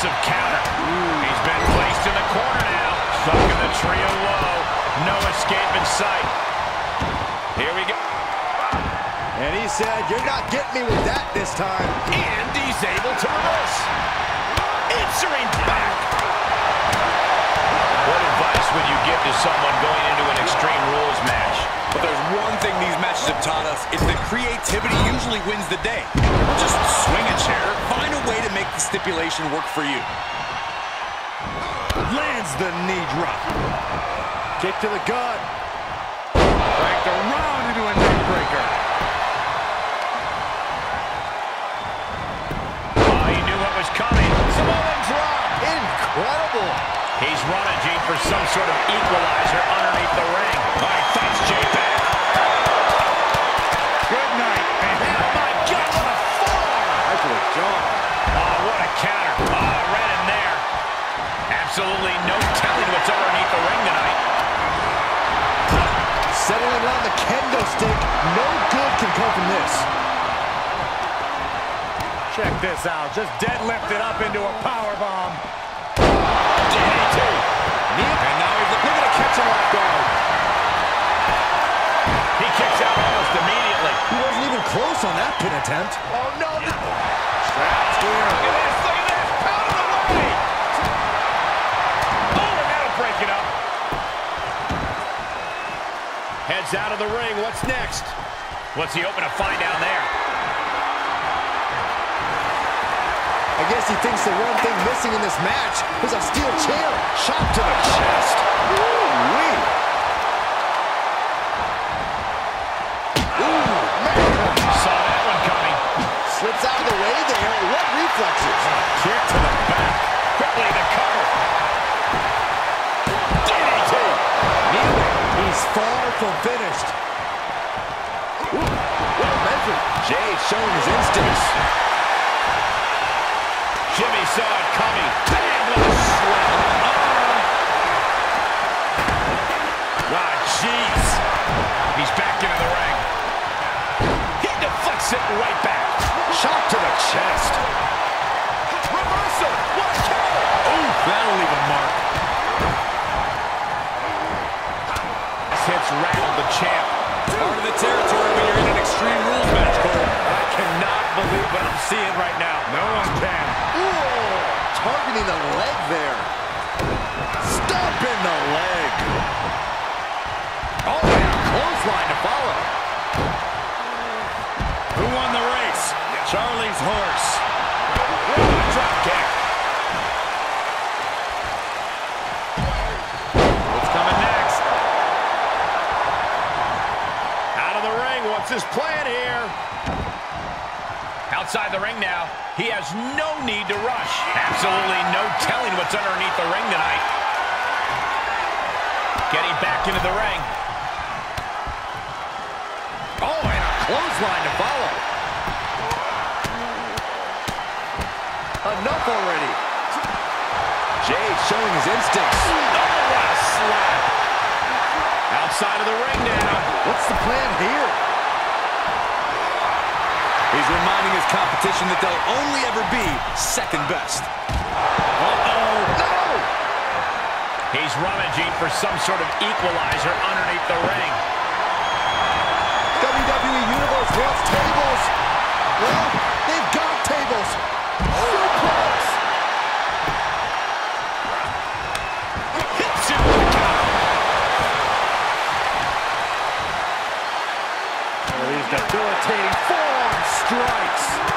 Aggressive counter. He's been placed in the corner now. Stuck in the trio low. No escape in sight. Here we go. And he said, you're not getting me with that this time. And he's able to reverse. Answering back. What advice would you give to someone going into an Extreme Rules match? But there's one matches have taught us. It's that creativity usually wins the day. Just swing a chair, find a way to make the stipulation work for you. Lands the knee drop. Kick to the gut. Cranked around into a neck breaker. Oh, he knew what was coming. Samoan drop. Incredible. He's rummaging for some sort of equalizer underneath the ring. Oh, he fights Jey come from this. Check this out. Just deadlifted up into a power bomb. DDT. And now he's looking to catch him off guard. He kicks out almost immediately. He wasn't even close on that pin attempt. Oh, no. Trapped here. Look at this. Look at this. Pounding away. Oh, and that'll break it up. Heads out of the ring. What's next? What's he open to find down there? I guess he thinks the one thing missing in this match is a steel chair. Shot to the chest. Woo-wee. Ooh, man. Saw that one coming. Slips out of the way there. What reflexes? Kick to the back. Quickly the cover. DDT. Kneeling. He's far from finished. Jey showing his instincts. Jimmy saw it coming. Bang, believe what I'm right now. No one can. Ooh, targeting the leg there. Stomping the leg. Oh, and a clothesline to follow. Who won the race? Charlie's horse. No need to rush. Absolutely no telling what's underneath the ring tonight. Getting back into the ring. Oh, and a clothesline to follow. Enough already. Jey showing his instincts. Oh, what a slap. Outside of the ring now. What's the plan here? He's reminding his competition that they'll only ever be second best. Uh-oh. No! He's rummaging for some sort of equalizer underneath the ring. WWE Universe wants tables. Well, they've got tables. Suplex. Hits him with a counter. These debilitating forearm strikes.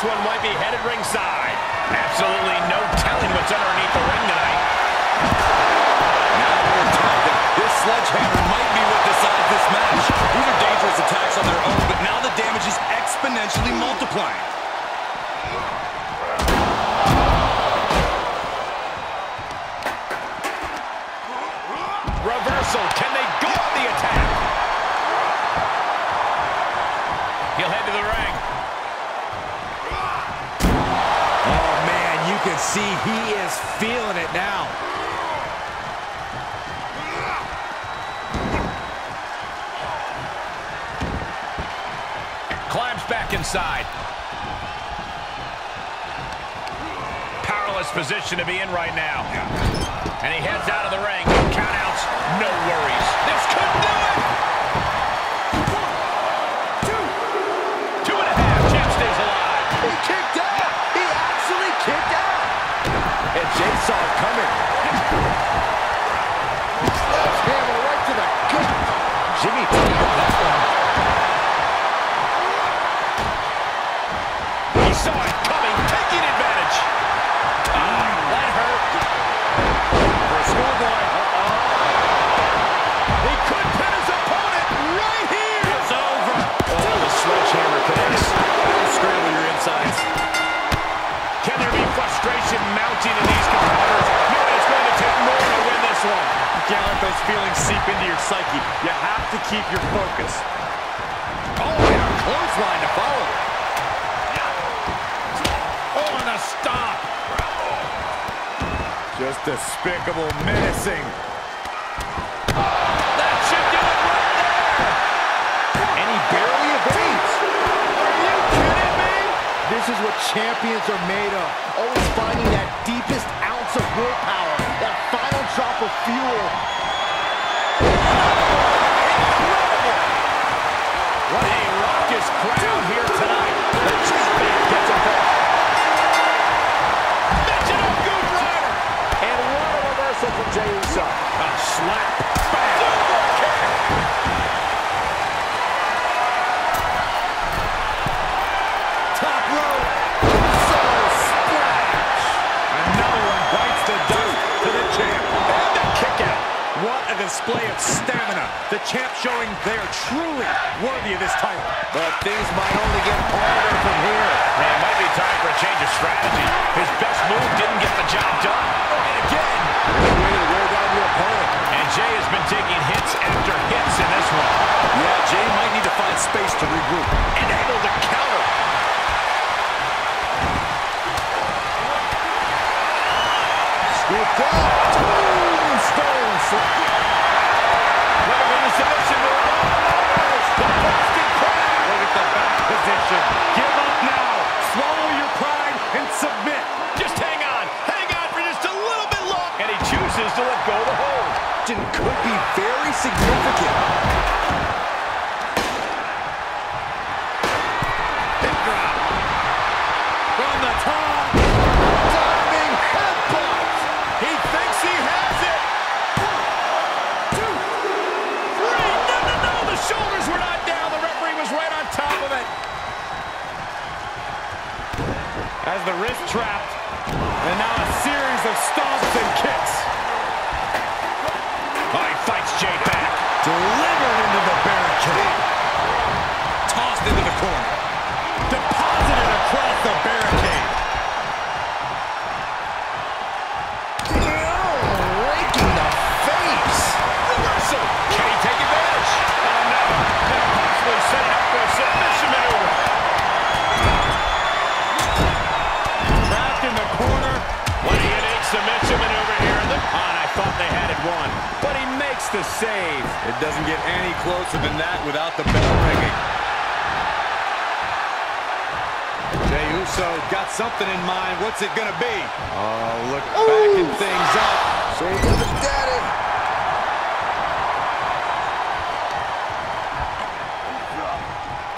One might be headed ringside. Absolutely no telling what's underneath the ring tonight. Now we're talking. This sledgehammer might be what decides this match. These are dangerous attacks on their own, but now the damage is exponentially multiplying. Reversal. Can they go on the attack? See he is feeling it now. Climbs back inside. Powerless position to be in right now. And he heads out of the ring. Countouts, no worries. This could do it! Feelings seep into your psyche. You have to keep your focus. Oh, and a clothesline to follow. Oh, and a stop. Just despicable, menacing. This is what champions are made of. Always finding that deepest ounce of willpower, that final drop of fuel. And out. What a display of stamina. The champ showing they are truly worthy of this title. But things might only get harder from here. Hey, it might be time for a change of strategy. His best move didn't get the job done. Significant. Hip drop. From the top. Diving headbutt. He thinks he has it. One, two, three. No, no, no. The shoulders were not down. The referee was right on top of it. As the wrist trapped. And now a series of stomps and kicks. Oh, fights back. Delivered into the barricade. Tossed into the corner. Deposited across the barricade. The save. It doesn't get any closer than that without the bell ringing. Jey Uso got something in mind. What's it gonna be? Oh, look, backing things up. So he doesn't daddy.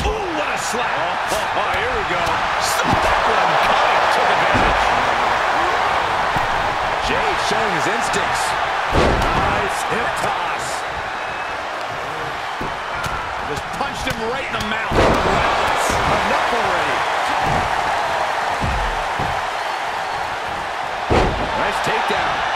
Ooh, what a slap. Oh, oh, oh, here we go. That one. Took advantage. Jey showing his instincts. Just punched him right in the mouth. Enough already. Nice takedown.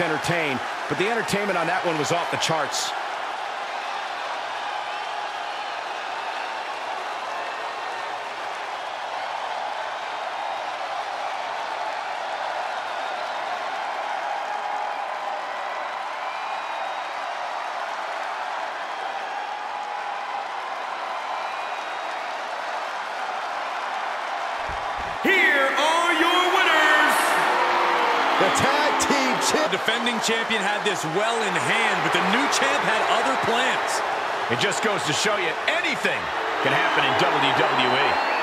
Entertained, but the entertainment on that one was off the charts. Defending champion had this well in hand, but the new champ had other plans. It just goes to show you anything can happen in WWE.